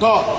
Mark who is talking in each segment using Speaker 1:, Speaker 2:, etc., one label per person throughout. Speaker 1: Go.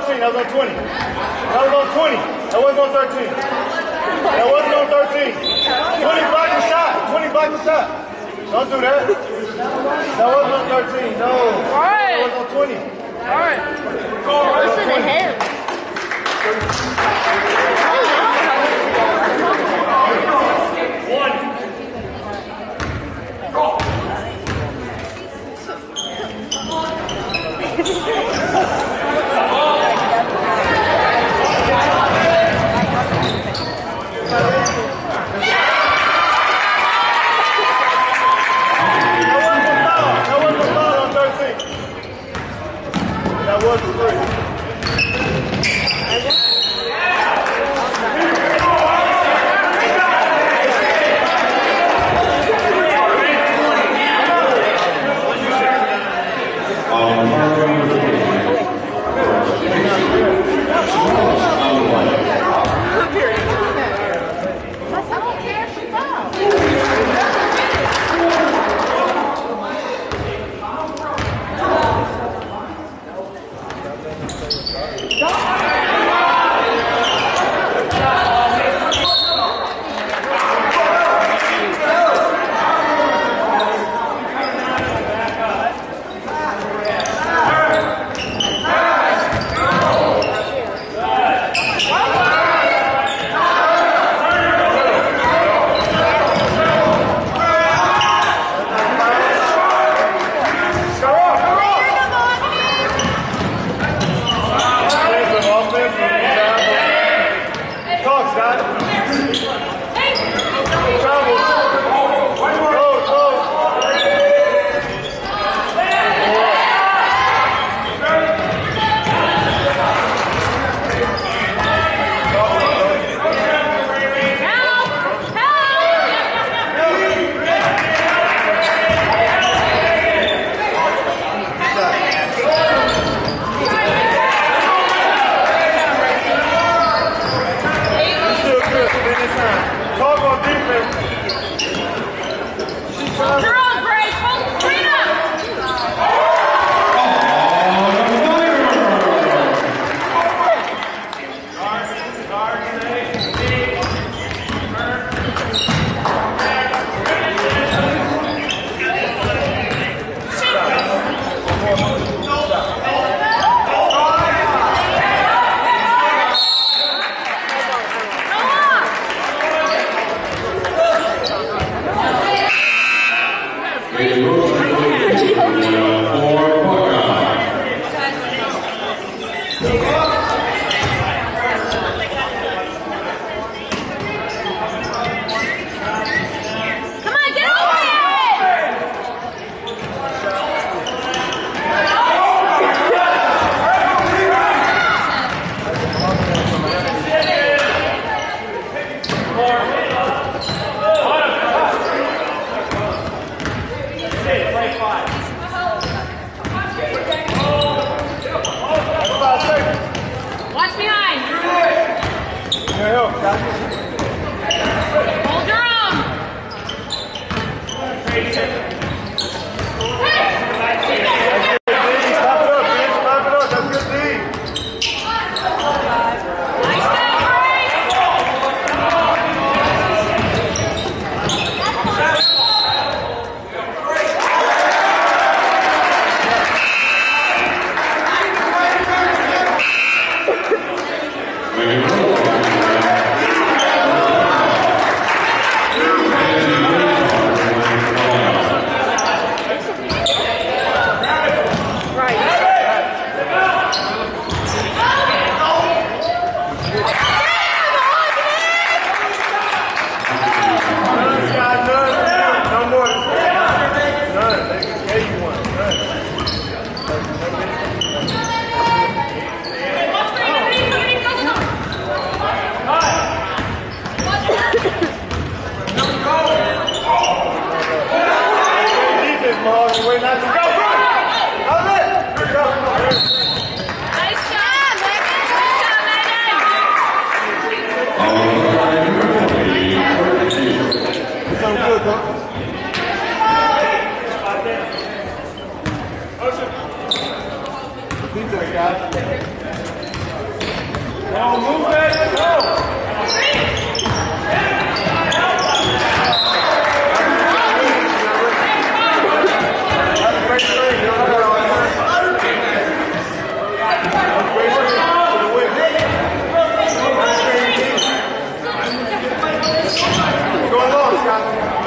Speaker 1: 13. That was on 20. That was on 20. That wasn't on 13. That wasn't on 13. 20 block the shot. 20 block the shot. Don't do that. That wasn't on 13. No. All right. That was on 20. All right. Go on. Listen to him. One. Go. Good three. Watch behind. Here, help. जाते हैं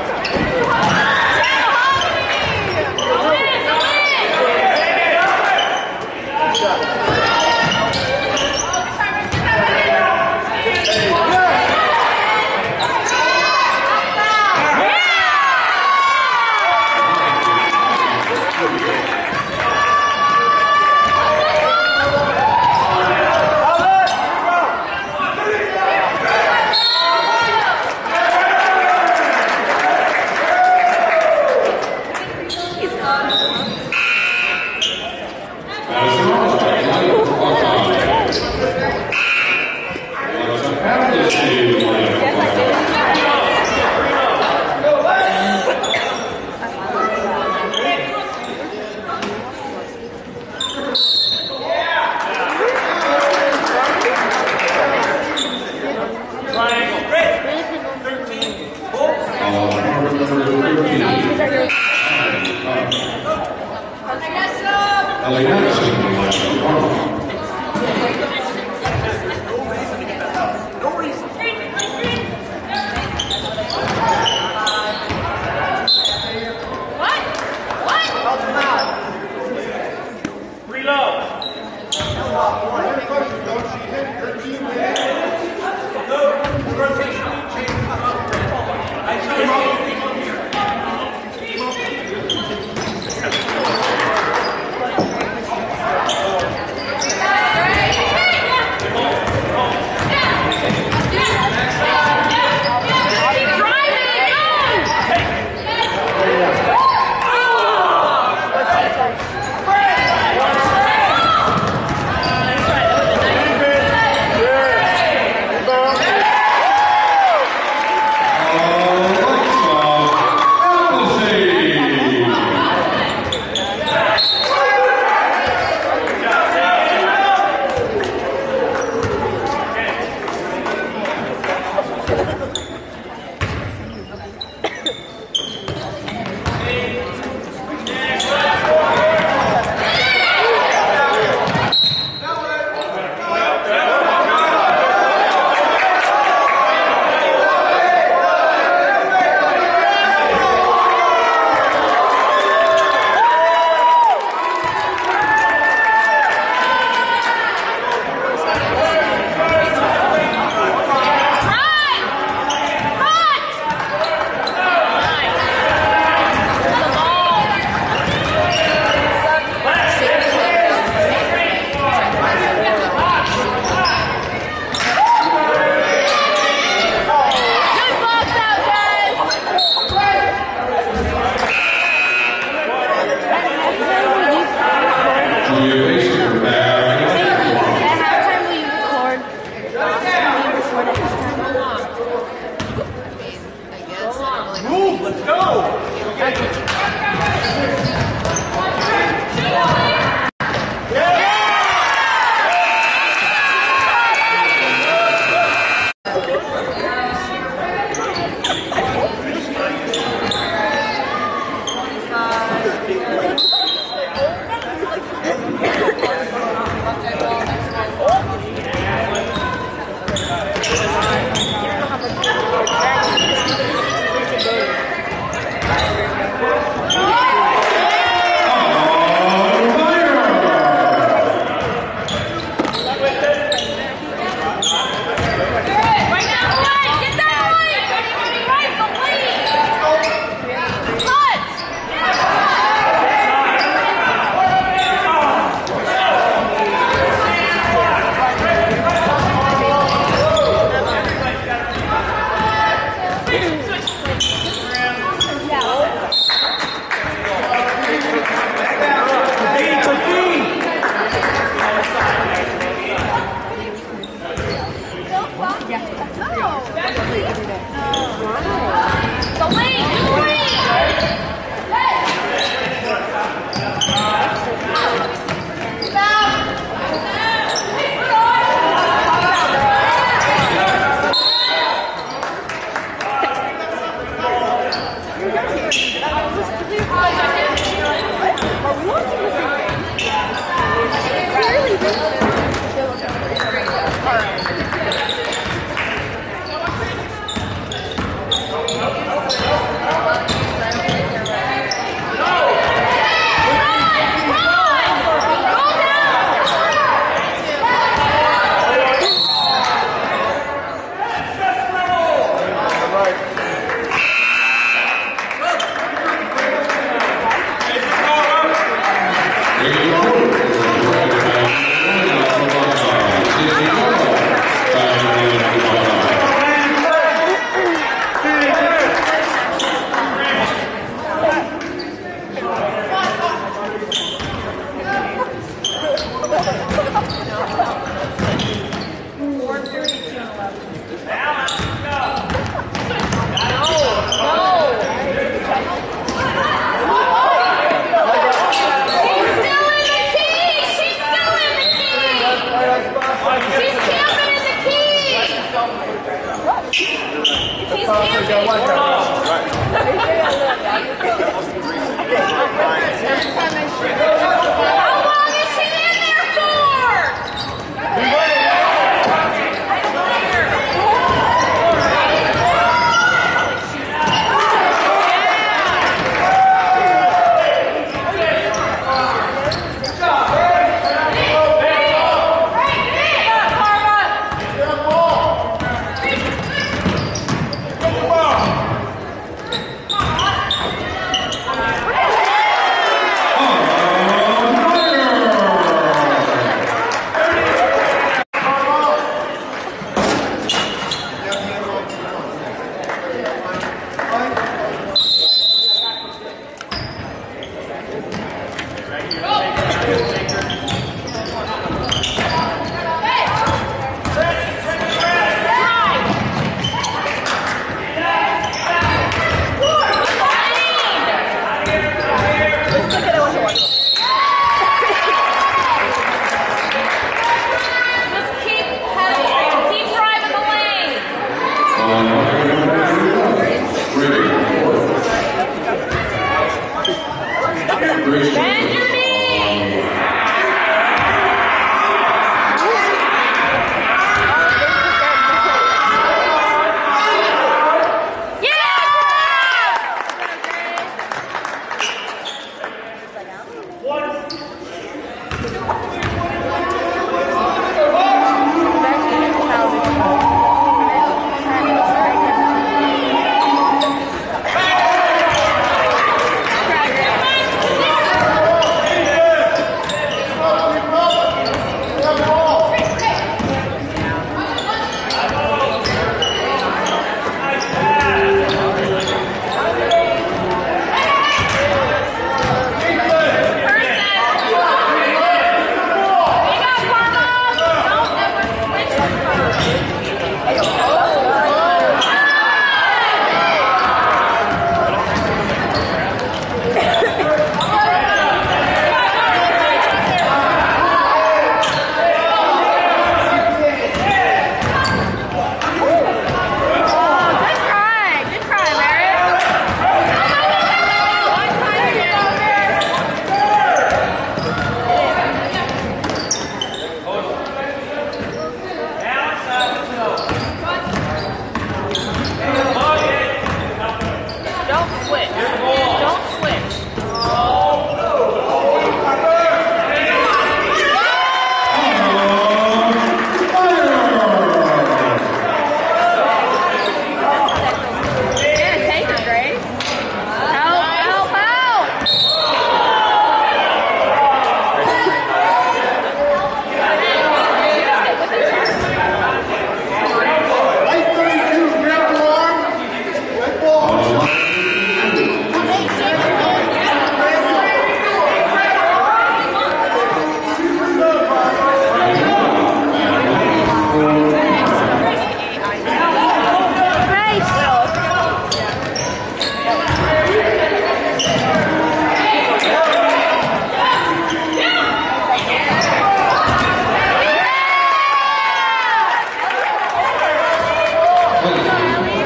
Speaker 1: Thank you.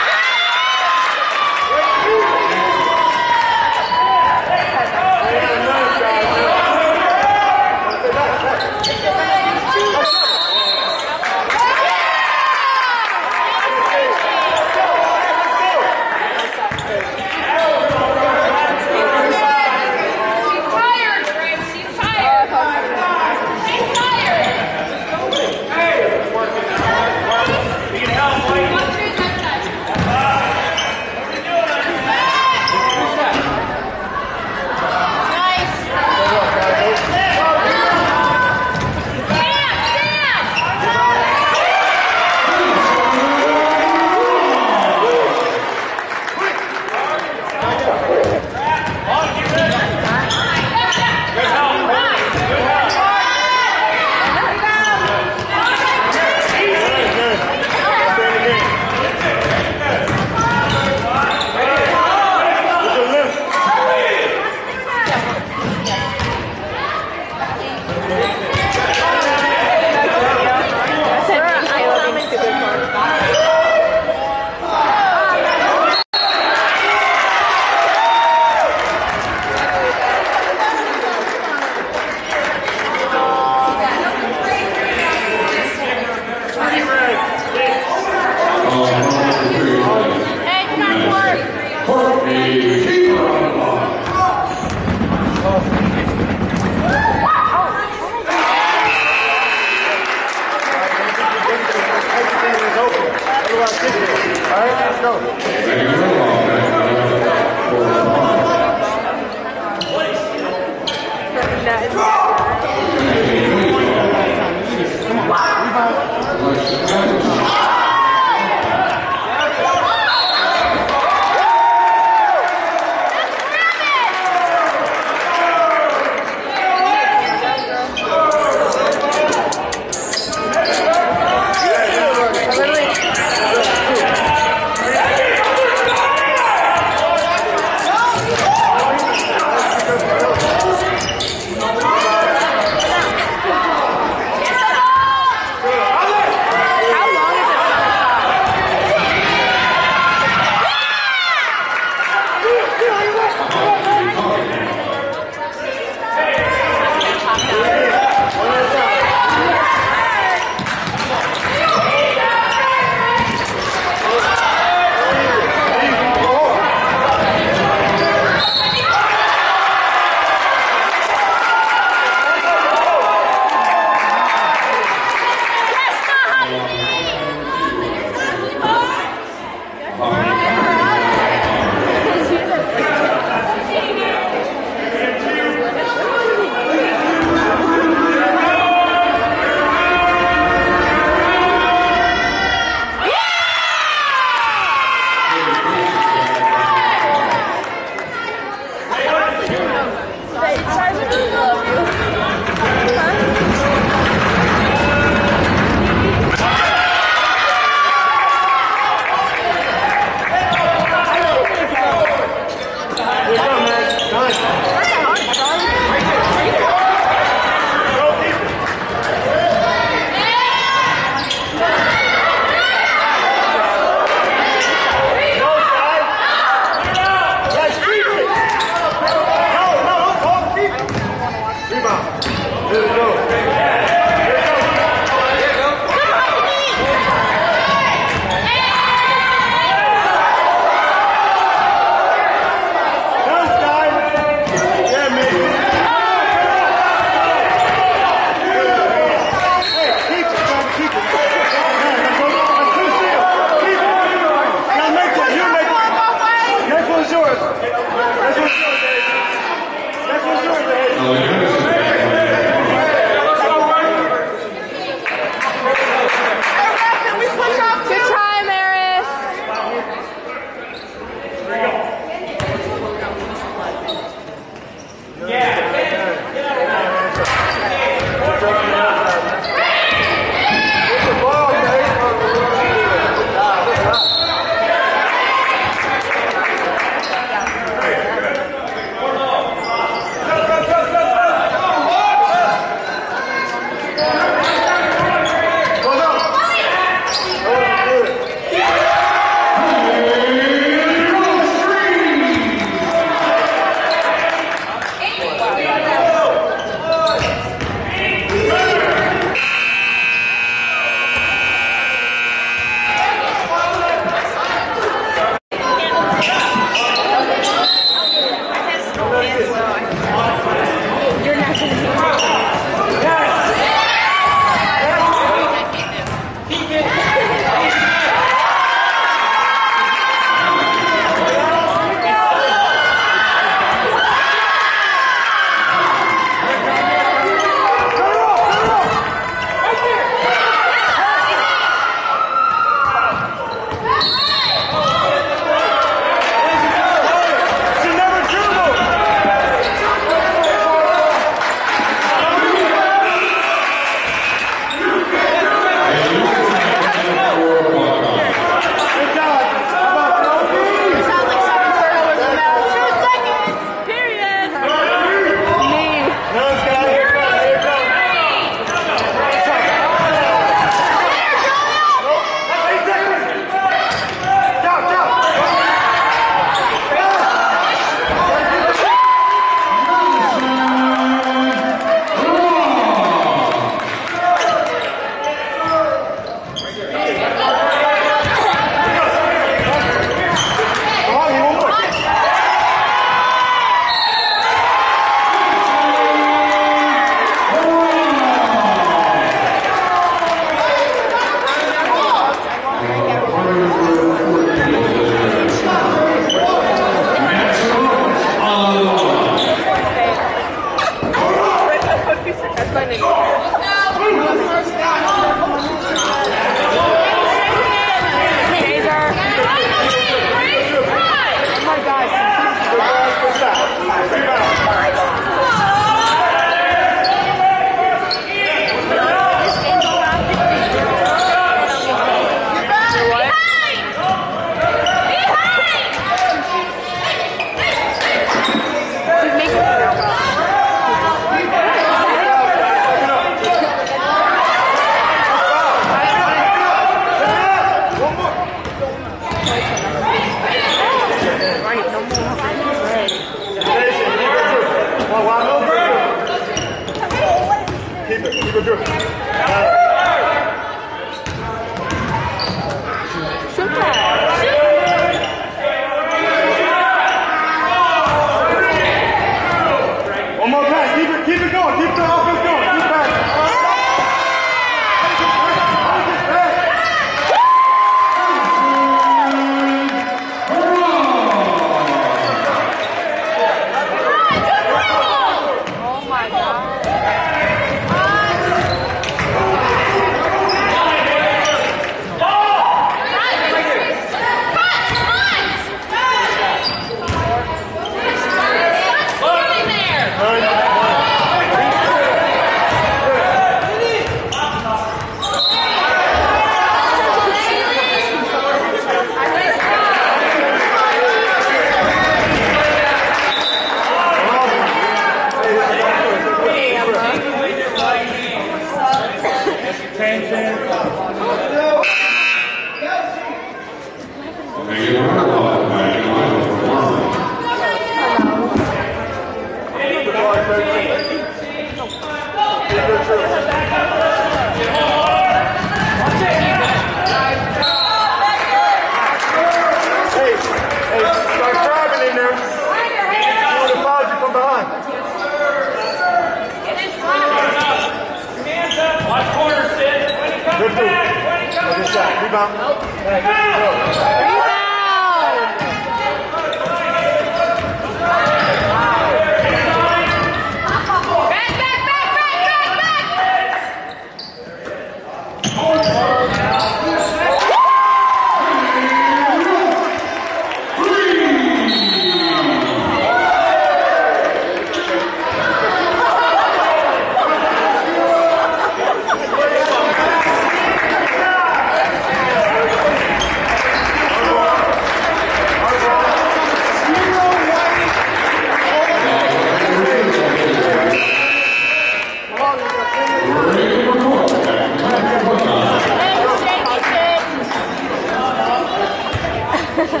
Speaker 1: Wait,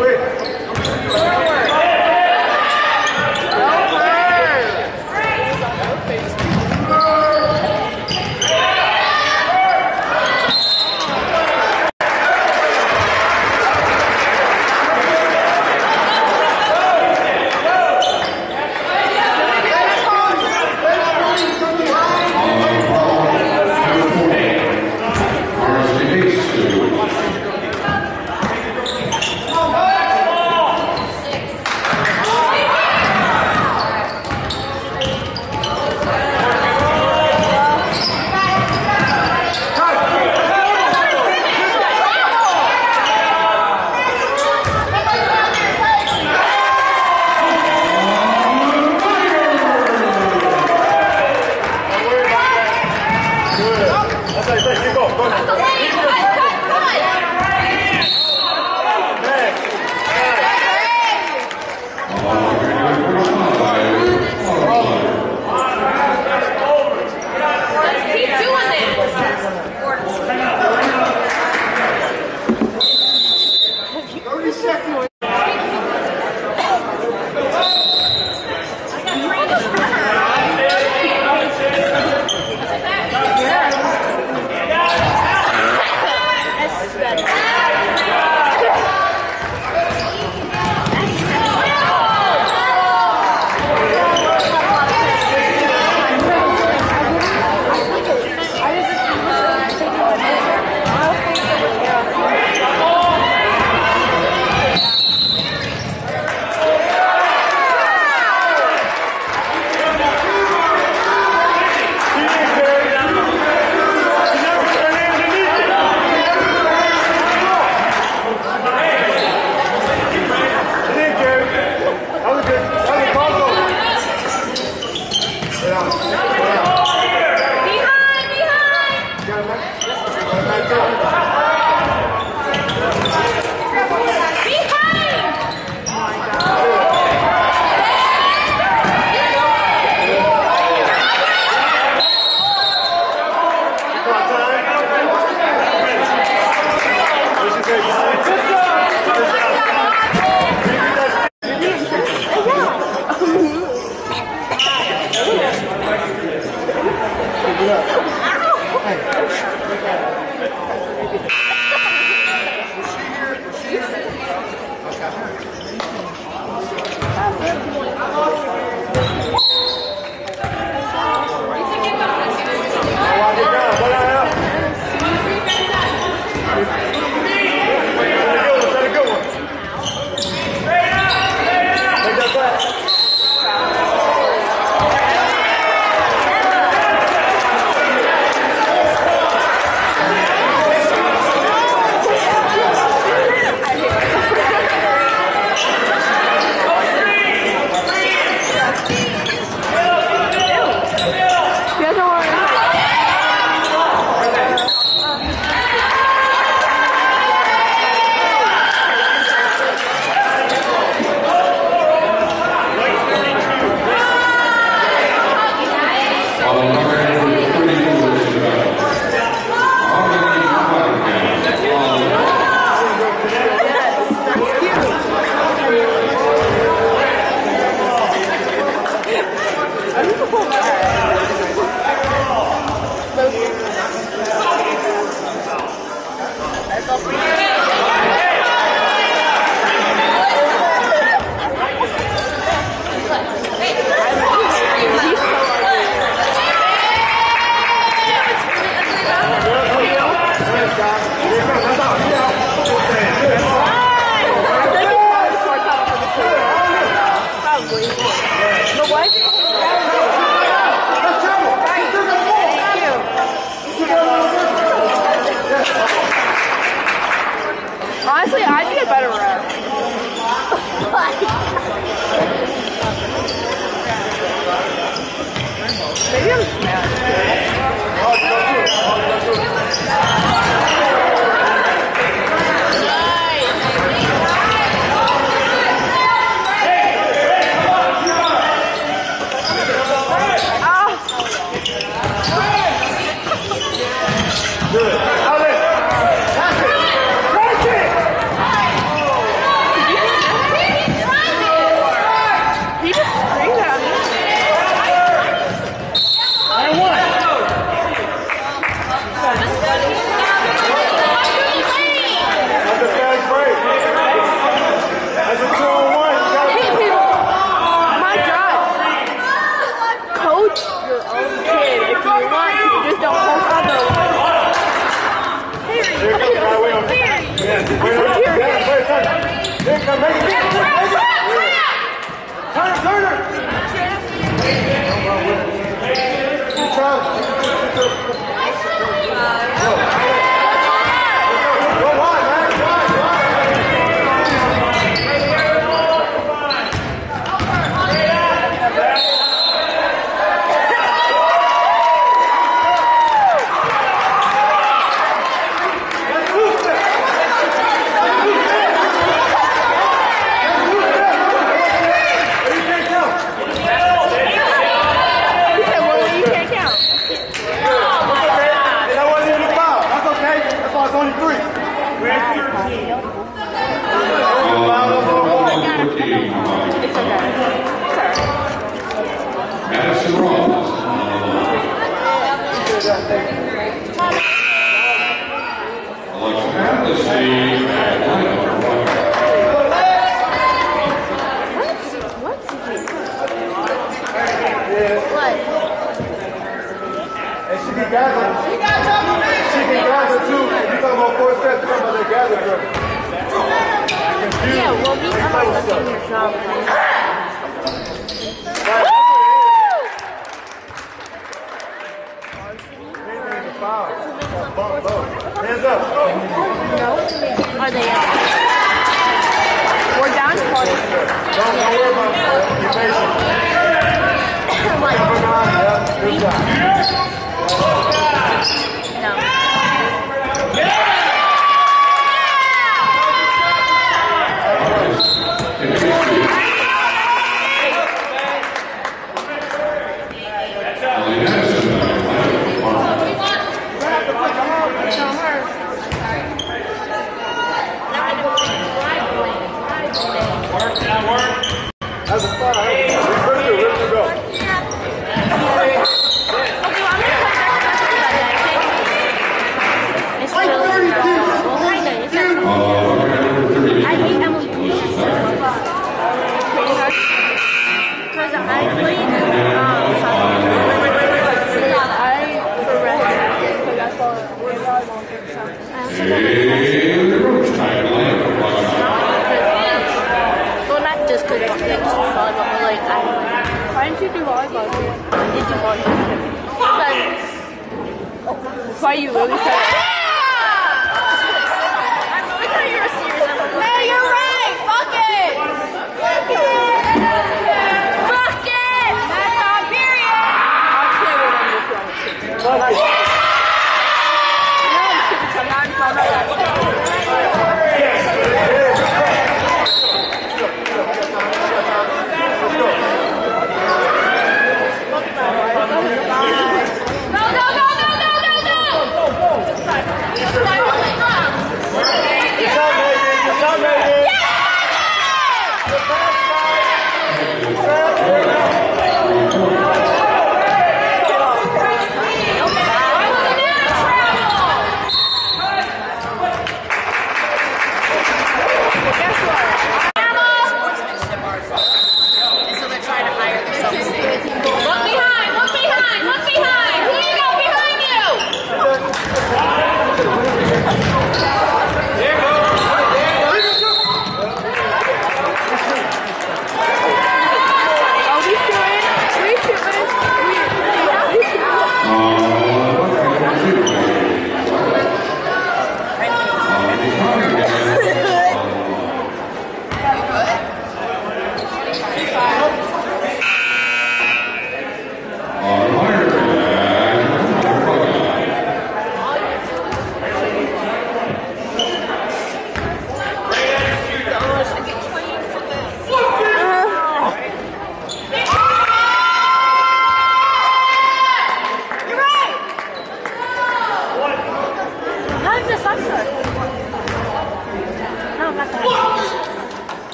Speaker 1: wait.